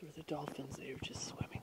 Those were the dolphins. They were just swimming.